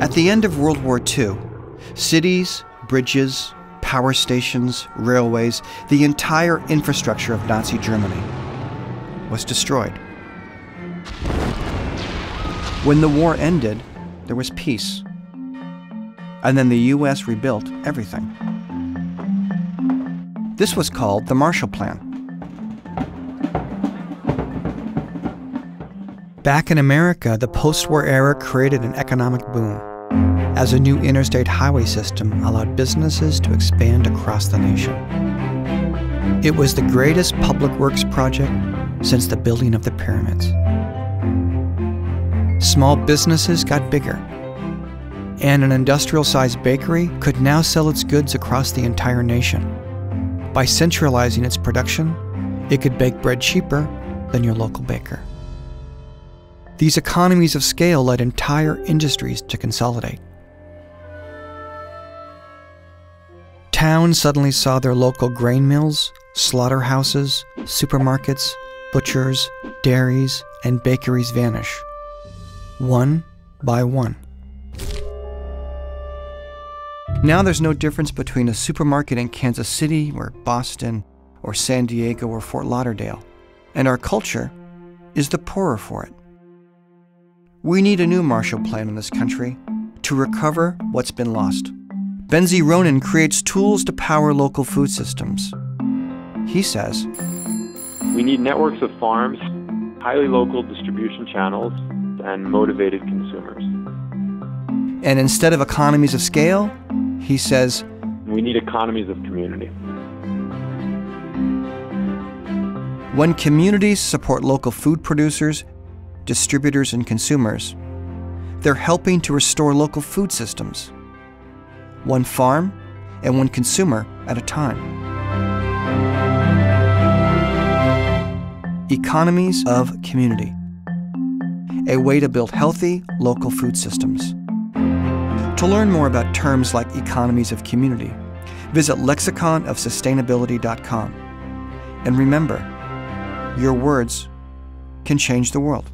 At the end of World War II, cities, bridges, power stations, railways, the entire infrastructure of Nazi Germany was destroyed. When the war ended, there was peace. And then the US rebuilt everything. This was called the Marshall Plan. Back in America, the post war era created an economic boom as a new interstate highway system allowed businesses to expand across the nation. It was the greatest public works project since the building of the pyramids. Small businesses got bigger, and an industrial sized bakery could now sell its goods across the entire nation. By centralizing its production, it could bake bread cheaper than your local baker. These economies of scale led entire industries to consolidate. Towns suddenly saw their local grain mills, slaughterhouses, supermarkets, butchers, dairies, and bakeries vanish, one by one. Now there's no difference between a supermarket in Kansas City or Boston or San Diego or Fort Lauderdale, and our culture is the poorer for it. We need a new Marshall Plan in this country to recover what's been lost. Benzi Ronen creates tools to power local food systems. He says We need networks of farms, highly local distribution channels, and motivated consumers. And instead of economies of scale, he says We need economies of community. When communities support local food producers, distributors, and consumers, they're helping to restore local food systems, one farm and one consumer at a time. Economies of community, a way to build healthy local food systems. To learn more about terms like economies of community, visit lexiconofsustainability.com. And remember, your words can change the world.